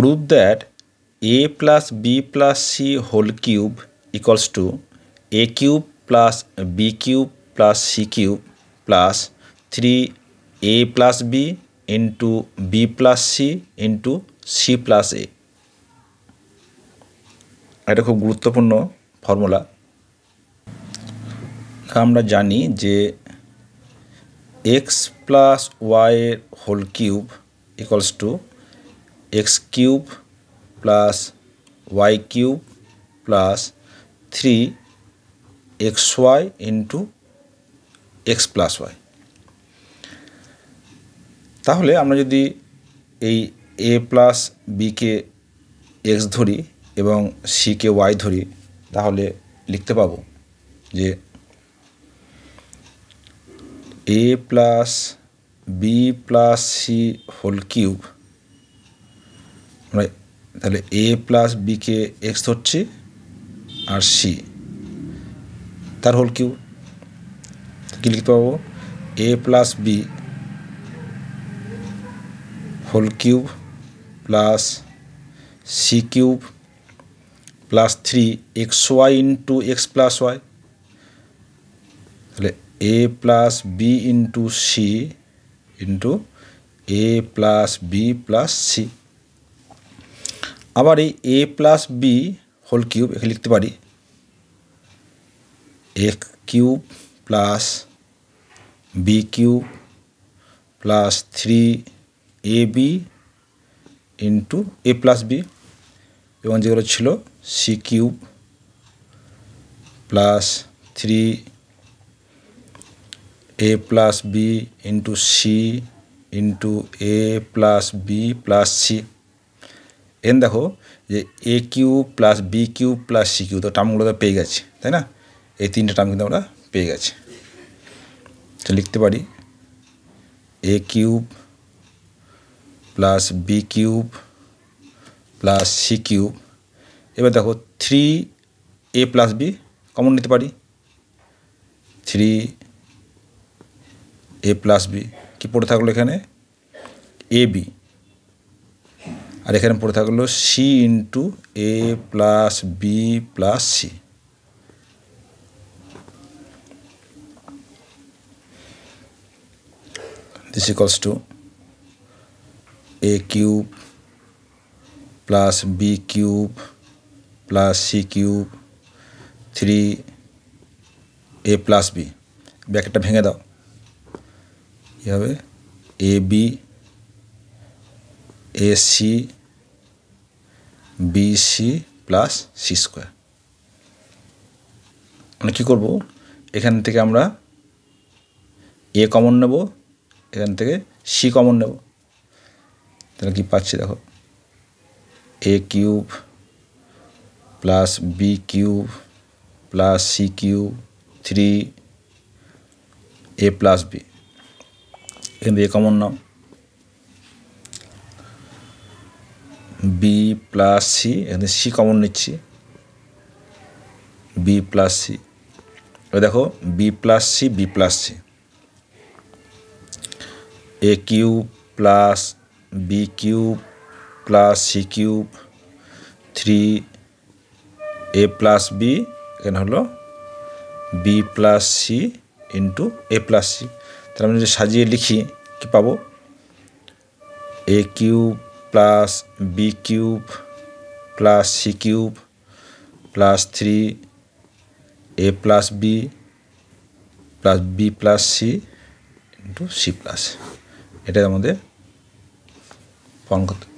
prove that a plus b plus c whole cube equals to a cube plus b cube plus c cube plus 3a plus b into b plus c into c plus a এটা খুব গুরুত্বপূর্ণ formula আমরা জানি যে x plus ওয়াইয়ের whole cube equals to x cube plus y cube plus three x y into x plus y. তাহলে আমরা যদি এই এ প্লাস বিকে এক্স ধরি এবং সিকে ওয়াই ধরি, তাহলে লিখতে পাবো যে a plus b plus c whole cube তাহলে এ প্লাস বিকে এক্স ধরছি আর সি তার হোল কিউব কী লিখতে পাবো? A plus b whole cube plus c cube plus three x y into x plus y তাহলে a plus b into c into a plus b plus c আবার এই a plus b whole cube এখানে লিখতে পারি। A cube plus b cube plus three a b into a plus b এবং যেগুলো ছিল c cube plus three a plus b into c into a plus b plus c N দেখো যে a cube plus b cube plus c cube তো টার্মগুলো তো পেয়ে গেছি, তাই না? এই তিনটে টার্ম কিন্তু আমরা পেয়ে গেছি। তো লিখতে পারি a cube plus b cube plus c cube এবার দেখো three a plus b common নিতে পারি? থ্রি এ প্লাস বি কী পড়ে থাকল এখানে? এ বি আর এখানে পড়ে থাকল c into a plus b plus c this equals to a cube plus b cube plus c cube three a plus b ব্যাকেটটা ভেঙে দাও। কী হবে? A b a c b c plus c square মানে কী করব? এখান থেকে আমরা এ কমন নেব, এখান থেকে সি কমন নেব। তাহলে কী পাচ্ছি দেখো? A cube plus B cube plus C cube three A plus B এখান থেকে এ কমন নাও। বি প্লাস সি এখানে সি কমন নিচ্ছি। বি প্লাস সি দেখো B plus C B plus C A cube plus B cube plus C cube three A plus B এখানে হলো B plus C into A plus C তাহলে আমি যদি সাজিয়ে লিখি, কি পাবো? A cube plus B cube plus C cube plus three A plus B plus B plus C into C plus এটাই আমাদের ফর্ম করতে